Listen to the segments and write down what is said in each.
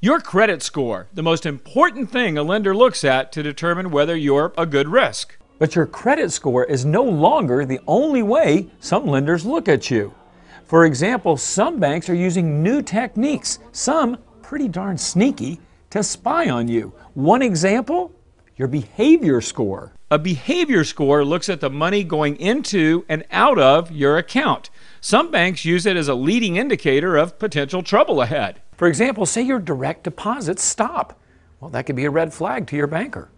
Your credit score, the most important thing a lender looks at to determine whether you're a good risk. But your credit score is no longer the only way some lenders look at you. For example, some banks are using new techniques, some pretty darn sneaky, to spy on you. One example your behavior score. A behavior score looks at the money going into and out of your account. Some banks use it as a leading indicator of potential trouble ahead. For example, say your direct deposits stop. Well, that could be a red flag to your banker.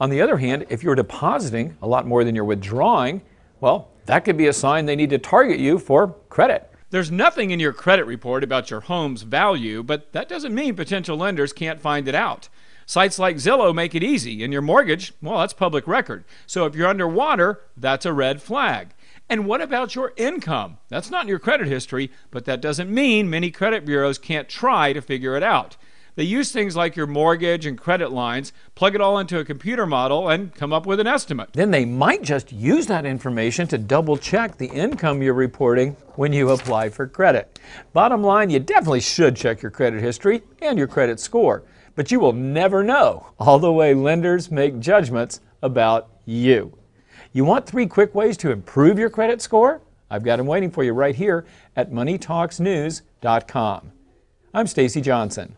On the other hand, if you're depositing a lot more than you're withdrawing, well, that could be a sign they need to target you for credit. There's nothing in your credit report about your home's value, but that doesn't mean potential lenders can't find it out. Sites like Zillow make it easy, and your mortgage, well, that's public record. So if you're underwater, that's a red flag. And what about your income? That's not in your credit history, but that doesn't mean many credit bureaus can't try to figure it out. They use things like your mortgage and credit lines, plug it all into a computer model, and come up with an estimate. Then they might just use that information to double check the income you're reporting when you apply for credit. Bottom line, you definitely should check your credit history and your credit score, but you will never know all the way lenders make judgments about you. You want three quick ways to improve your credit score? I've got them waiting for you right here at moneytalksnews.com. I'm Stacy Johnson.